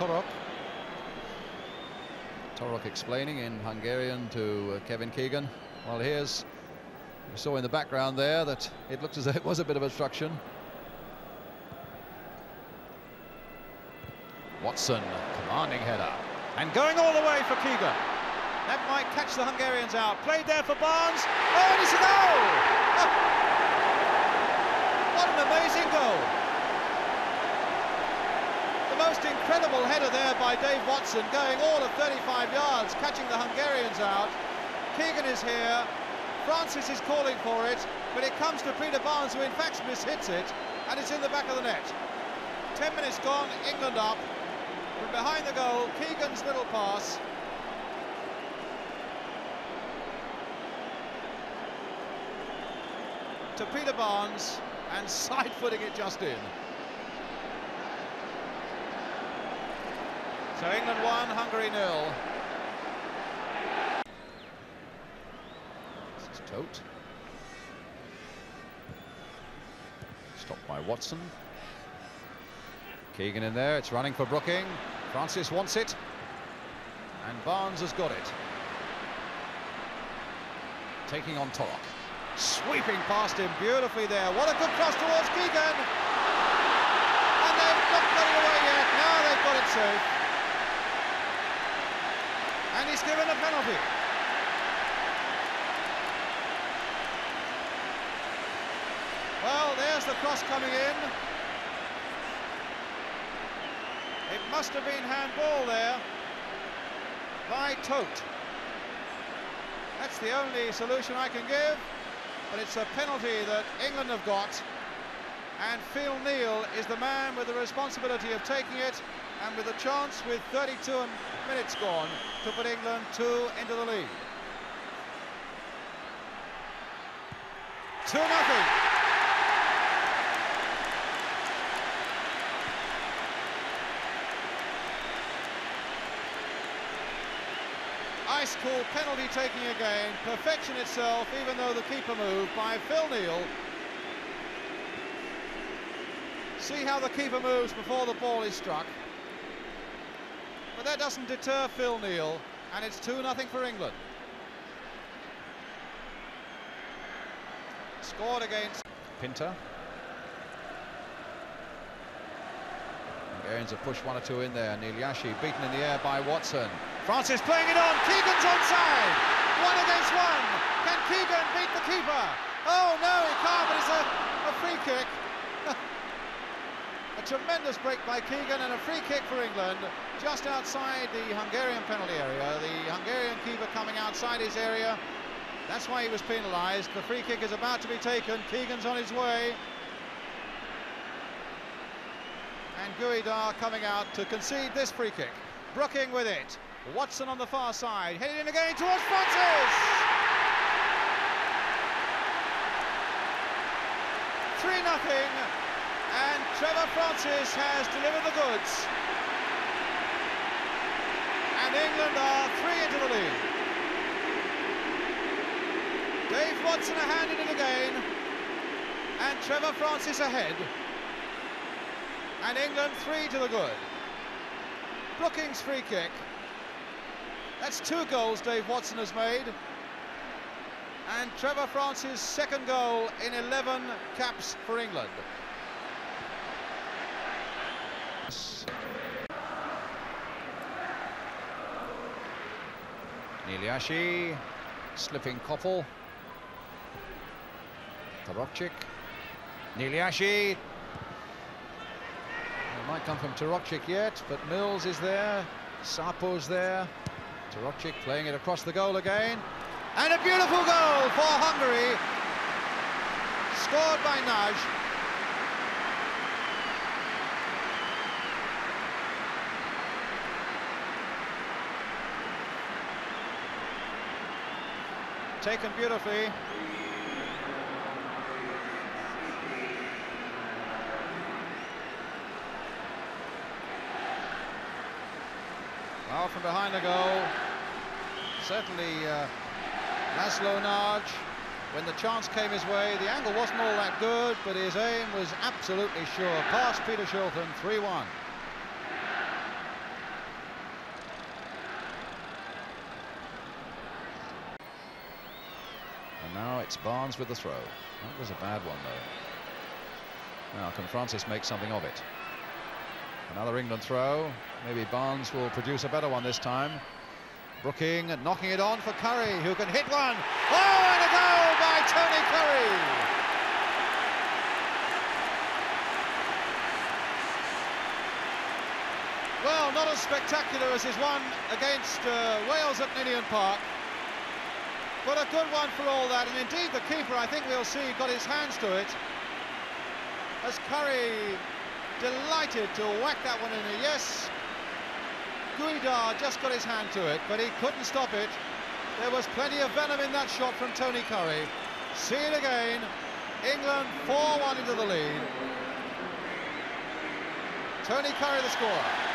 Torok. Torok explaining in Hungarian to uh, Kevin Keegan. Well, here's, we saw in the background there that it looked as though it was a bit of obstruction. Watson, commanding header. And going all the way for Keegan. That might catch the Hungarians out. Played there for Barnes. Oh, and it's a goal! What an amazing goal! The header there by Dave Watson, going all of 35 yards, catching the Hungarians out. Keegan is here. Francis is calling for it, but it comes to Peter Barnes, who in fact mishits it, and it's in the back of the net. Ten minutes gone, England up. From behind the goal, Keegan's little pass. To Peter Barnes, and side-footing it just in. So England 1, Hungary nil. This is Toth. Stopped by Watson. Keegan in there, it's running for Brooking. Francis wants it. And Barnes has got it. Taking on Torok. Sweeping past him beautifully there. What a good cross towards Keegan. And they've not got it away yet. Now they've got it safe. He's given a penalty. Well, there's the cross coming in. It must have been handball there by Toth. That's the only solution I can give, but it's a penalty that England have got, and Phil Neal is the man with the responsibility of taking it, and with a chance with 32 minutes gone to put England two into the lead. Two nothing. Ice cool penalty taking again, perfection itself, even though the keeper moved by Phil Neal. See how the keeper moves before the ball is struck. But that doesn't deter Phil Neal, and it's 2 0 for England. Scored against Pinter. Hungarians have pushed one or two in there. Nyilasi beaten in the air by Watson. Francis playing it on. Keegan's onside. One against one. Can Keegan beat the keeper? Oh no, he can't, but it's a, a free kick. a tremendous break by Keegan and a free kick for England just outside the Hungarian penalty area. The Hungarian keeper coming outside his area. That's why he was penalised. The free kick is about to be taken. Keegan's on his way. And Guida coming out to concede this free kick. Brooking with it. Watson on the far side, headed in again towards Francis! 3 nothing, and Trevor Francis has delivered the goods. And England are three into the lead. Dave Watson a hand in it again, and Trevor Francis ahead. And England three to the good. Brookings free kick. That's two goals Dave Watson has made. And Trevor Francis' second goal in 11 caps for England. Nyilasi, slipping Koppel. Torocsik. Nyilasi. It might come from Torocsik yet, but Mills is there. Sapo's there. Torocsik playing it across the goal again. And a beautiful goal for Hungary. Scored by Nagy. Taken beautifully. Well, from behind the goal, certainly uh, Laszlo when the chance came his way, the angle wasn't all that good, but his aim was absolutely sure. Past Peter Shilton, 3-1. Alex Barnes with the throw. That was a bad one, though. Now, can Francis make something of it? Another England throw. Maybe Barnes will produce a better one this time. Brooking knocking it on for Currie, who can hit one. Oh, and a goal by Tony Currie! Well, not as spectacular as his one against uh, Wales at Ninian Park. But a good one for all that, and indeed the keeper, I think we'll see, got his hands to it. As Currie delighted to whack that one in. Yes, Guida just got his hand to it, but he couldn't stop it. There was plenty of venom in that shot from Tony Currie. See it again. England 4-1 into the lead. Tony Currie the scorer.